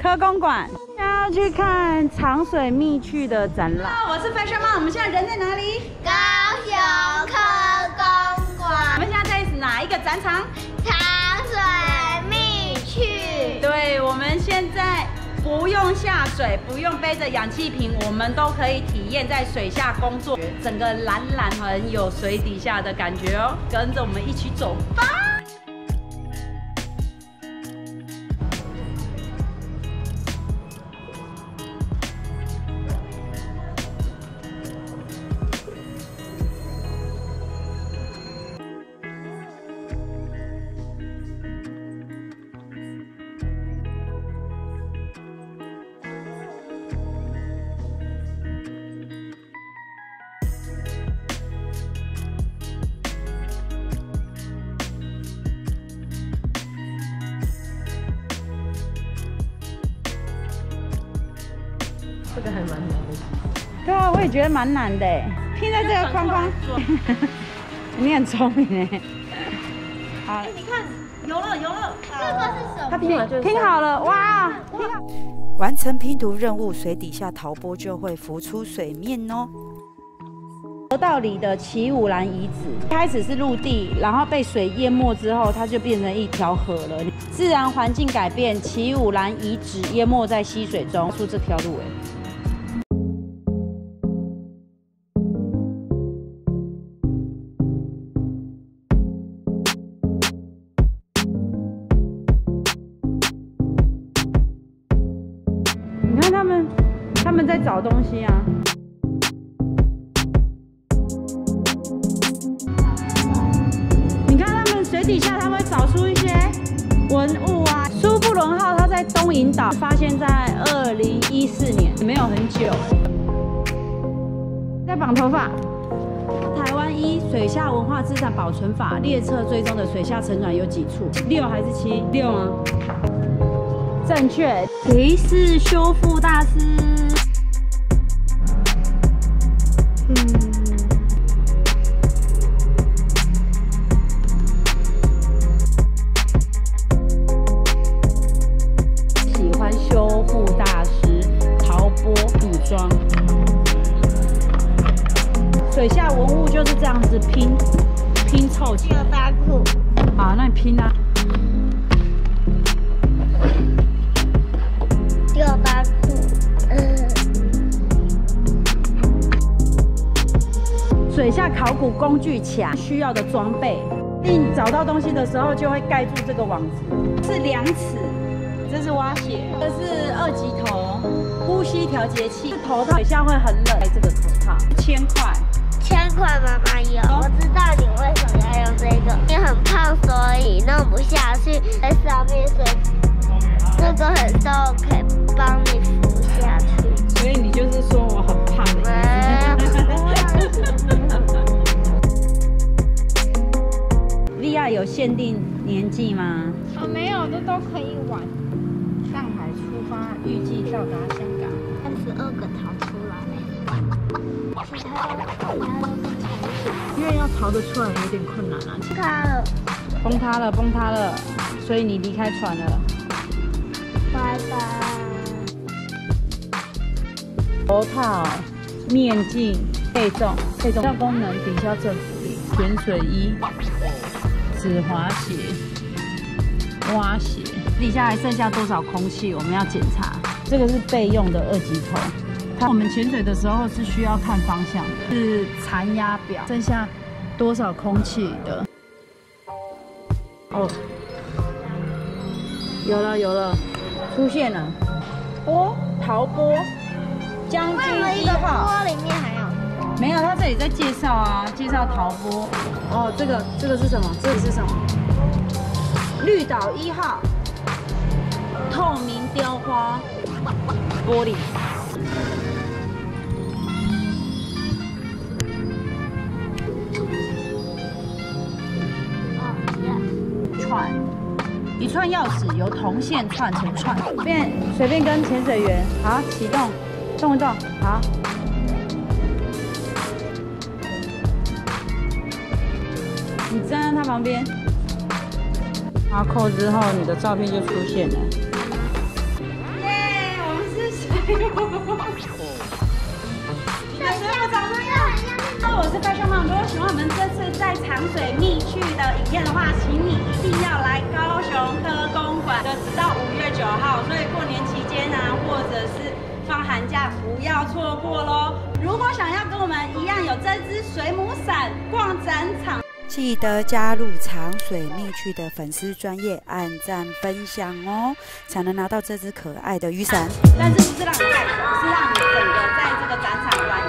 科公馆要去看长水蜜趣的展览。我是飞山妈，我们现在人在哪里？高雄科公馆我，们现在在哪一个展场？长水蜜趣，对，我们现在不用下水，不用背着氧气瓶，我们都可以体验在水下工作，整个蓝蓝很有水底下的感觉哦。跟着我们一起走吧。蛮难的。对啊，我也觉得蛮难的哎，拼在这个框框。你很聪明哎。好，你看有了有了，这个是什么？它拼完就拼好了，哇！完成拼图任务，水底下陶波就会浮出水面哦。河道里的奇武兰遗址，开始是陆地，然后被水淹没之后，它就变成一条河了。自然环境改变，奇武兰遗址淹没在溪水中，出这条路哎。们在找东西啊。你看他们水底下，他会找出一些文物啊。苏布伦号它在东引岛发现在二零一四年，没有很久。在绑头发。台湾一水下文化资产保存法列册追踪的水下沉船有几处？六还是七？六吗？正确，提示修复大师。嗯。喜欢修复大师陶波补装，水下文物就是这样子拼拼凑起来。好，那你拼啊。考古工具卡需要的装备，并找到东西的时候就会盖住这个网子，是量尺，这是挖鞋，这是二级头，呼吸调节器，头套水下会很冷，这个头套。一千块，千块妈妈有，我知道你为什么要用这个，你很胖，所以弄不下去在上面，所以这个很重，可以帮你限定年纪吗？哦，没有，这都可以玩。上海出发，预计到达香港。三十二个逃出来，其他的其他都是。因为要逃得出来有点困难啊。它了，崩塌了，崩塌了，所以你离开船了。拜拜。头套、面镜、配重、配重功能抵消政府力、潜水衣、止滑鞋、蛙鞋。底下还剩下多少空气？我们要检查。这个是备用的二级头。它我们潜水的时候是需要看方向的，是残压表，剩下多少空气的。哦，有了有了，出现了。波陶波，将为什么军一个一号。锅里面还有？没有，他这里在介绍啊，介绍陶波。哦，这个这个是什么？这里是什么？绿岛一号，透明雕花玻璃。串，一串钥匙由铜线串成串，便随便跟潜水员好启动，动一动，好。你站在他旁边，然后扣之后，你的照片就出现了。耶！你的水母长。这样。那我是 Fashion Mom，如果喜欢我们这次在长。水蜜趣的影片的话，请你一定要来高雄科公馆的，直到五月九号。所以过年期间呢，或者是放寒假，不要错过喽。如果想要跟我们一样有这支水母伞逛展场，记得加入长水蜜趣的粉丝专业，按赞分享哦，才能拿到这只可爱的雨伞。但是不是让你，是让你整个在这个展场玩一